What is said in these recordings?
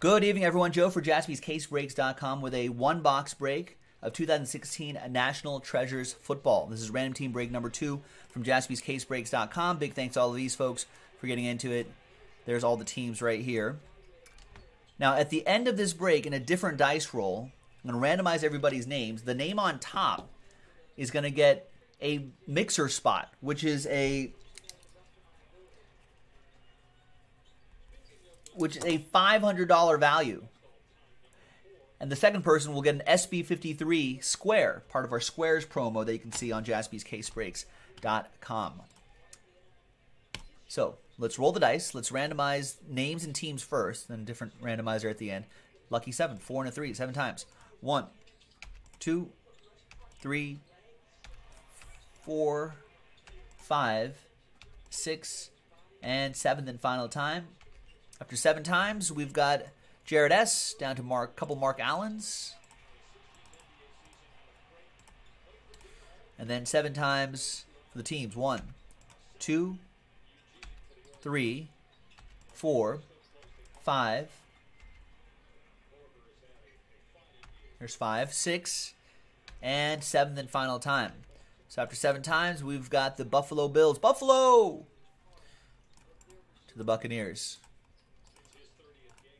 Good evening, everyone. Joe for jaspyscasebreaks.com with a one box break of 2016 National Treasures Football. This is random team break number two from jaspyscasebreaks.com. Big thanks to all of these folks for getting into it. There's all the teams right here. Now, at the end of this break, in a different dice roll, I'm going to randomize everybody's names. The name on top is going to get a mixer spot, which is a which is a $500 value. And the second person will get an SB53 square, part of our squares promo that you can see on jaspyscasebreaks.com. So let's roll the dice. Let's randomize names and teams first, then a different randomizer at the end. Lucky seven, four and a three, seven times. One, two, three, four, five, six, and seventh and final time. After seven times, we've got Jared S. down to Mark, couple Mark Allens. And then seven times for the teams. One, two, three, four, five. There's five, six, and seventh and final time. So after seven times, we've got the Buffalo Bills. Buffalo! To the Buccaneers.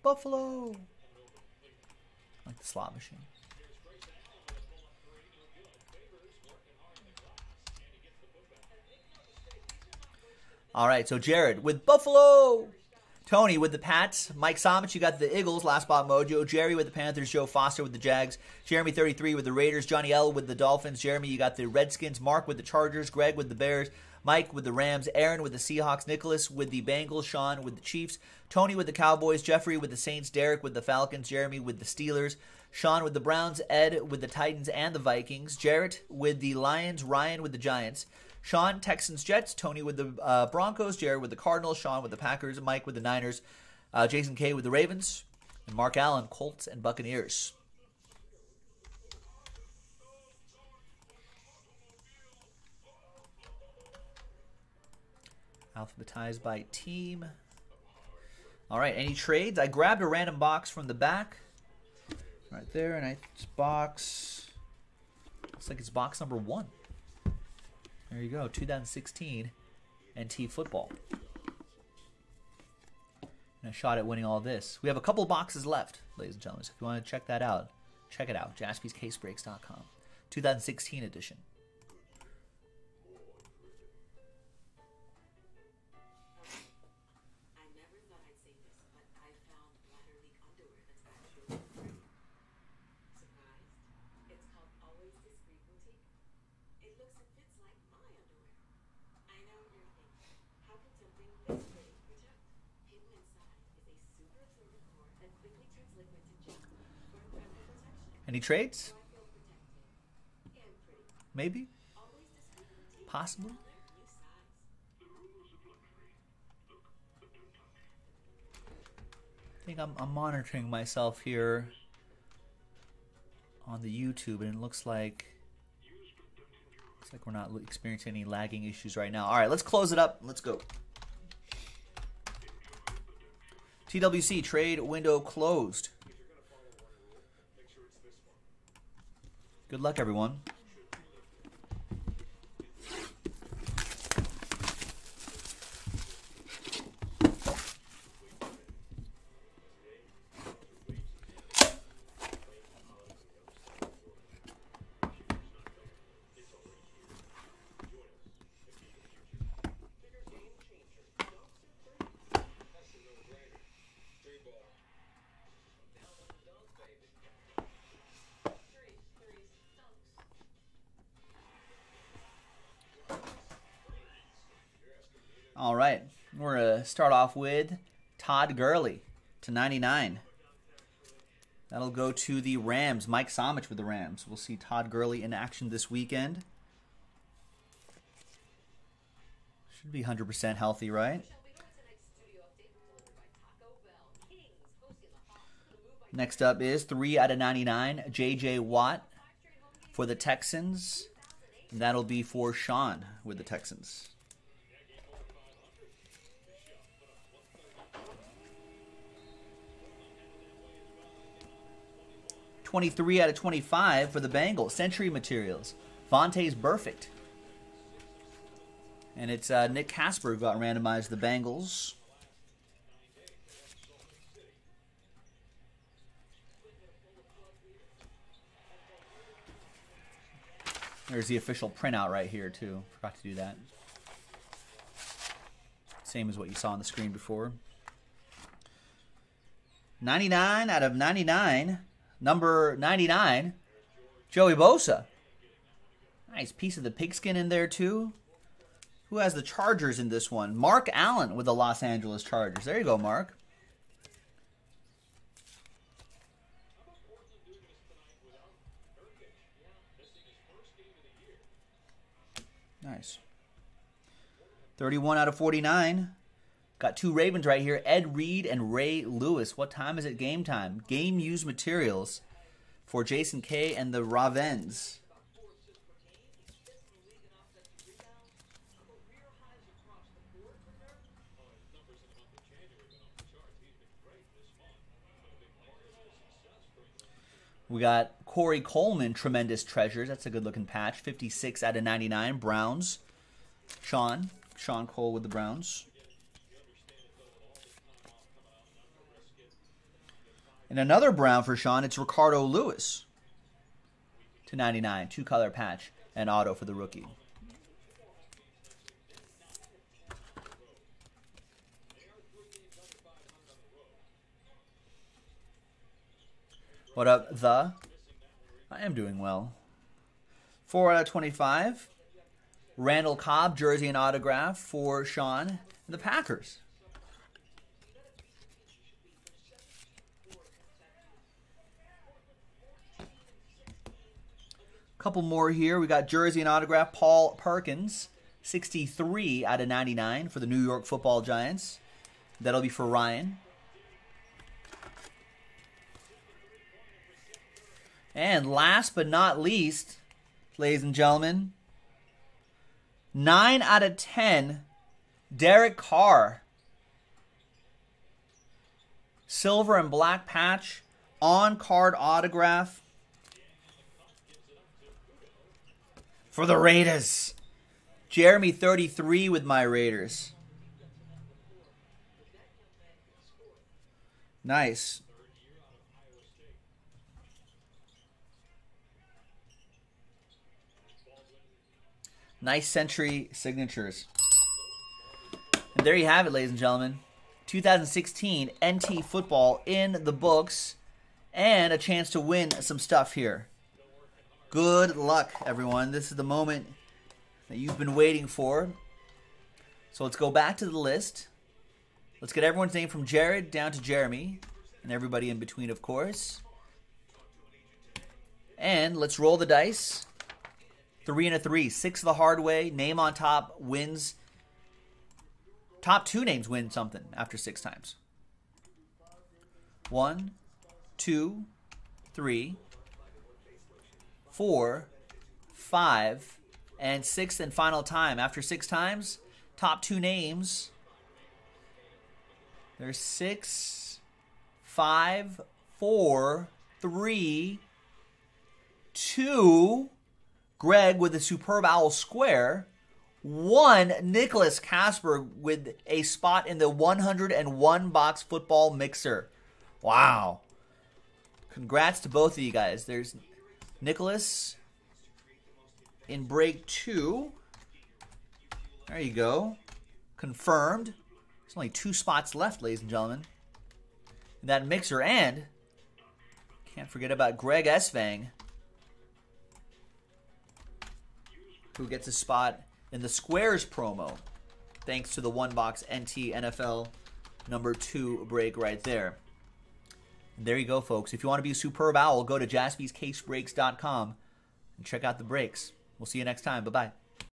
Buffalo. Like the slot machine. All right, so Jared with Buffalo. Tony with the Pats. Mike Somich, you got the Eagles, last spot mojo. Jerry with the Panthers. Joe Foster with the Jags. Jeremy 33 with the Raiders. Johnny L with the Dolphins. Jeremy, you got the Redskins. Mark with the Chargers. Greg with the Bears. Mike with the Rams. Aaron with the Seahawks. Nicholas with the Bengals. Sean with the Chiefs. Tony with the Cowboys. Jeffrey with the Saints. Derek with the Falcons. Jeremy with the Steelers. Sean with the Browns. Ed with the Titans and the Vikings. Jarrett with the Lions. Ryan with the Giants. Sean, Texans, Jets. Tony with the uh, Broncos. Jared with the Cardinals. Sean with the Packers. Mike with the Niners. Uh, Jason K with the Ravens. And Mark Allen, Colts and Buccaneers. Alphabetized by team. All right, any trades? I grabbed a random box from the back. Right there, and it's box. Looks like it's box number one. There you go, 2016 NT football. And a shot at winning all this. We have a couple boxes left, ladies and gentlemen. So if you want to check that out, check it out. JaspysCaseBreaks.com. 2016 edition. Any trades? Maybe? Possibly? I think I'm, I'm monitoring myself here on the YouTube, and it looks like looks like we're not experiencing any lagging issues right now. All right, let's close it up. Let's go. TWC trade window closed. Good luck, everyone. All right, we're gonna start off with Todd Gurley to 99. That'll go to the Rams. Mike Somich with the Rams. We'll see Todd Gurley in action this weekend. Should be 100% healthy, right? Next up is 3 out of 99, J.J. Watt for the Texans. And that'll be for Sean with the Texans. 23 out of 25 for the Bengals. Century Materials. Vontaze Burfict. And it's uh, Nick Casper who got randomized the Bengals. There's the official printout right here, too. Forgot to do that. Same as what you saw on the screen before. 99 out of 99. Number 99, Joey Bosa. Nice piece of the pigskin in there, too. Who has the Chargers in this one? Mark Allen with the Los Angeles Chargers. There you go, Mark. Nice. 31 out of 49. Got two Ravens right here Ed Reed and Ray Lewis. What time is it? Game time. Game used materials for Jason K and the Ravens. We got Corey Coleman, tremendous treasures. That's a good looking patch. 56 out of 99. Browns. Sean. Sean Cole with the Browns. And another brown for Sean, it's Ricardo Louis. To 99. Two color patch and auto for the rookie. What up, the? I am doing well. 4 out of 25. Randall Cobb, jersey and autograph for Sean and the Packers. Couple more here. We got jersey and autograph Paul Perkins, 63 out of 99 for the New York Football Giants. That'll be for Ryan. And last but not least, ladies and gentlemen, 9 out of 10, Derek Carr. Silver and black patch, on card autograph for the Raiders. Jeremy 33 with my Raiders. Nice. Nice Century signatures. And there you have it, ladies and gentlemen. 2016 NT football in the books and a chance to win some stuff here. Good luck, everyone. This is the moment that you've been waiting for. So let's go back to the list. Let's get everyone's name from Jared down to Jeremy and everybody in between, of course. And let's roll the dice. Three and a three. Six the hard way. Name on top wins. Top two names win something after six times. One, two, three, four, five, and sixth and final time. After six times, top two names. There's six, five, four, three, two. Greg with a superb owl square. One, Nicholas Casper with a spot in the 101 box football mixer. Wow. Congrats to both of you guys. There's Nicholas in break two. There you go. Confirmed. There's only two spots left, ladies and gentlemen. That mixer. And can't forget about Greg Esvang. who gets a spot in the Squares promo, thanks to the one box NT NFL number two break right there. There you go, folks. If you want to be a superb owl, go to jaspyscasebreaks.com and check out the breaks. We'll see you next time. Bye bye.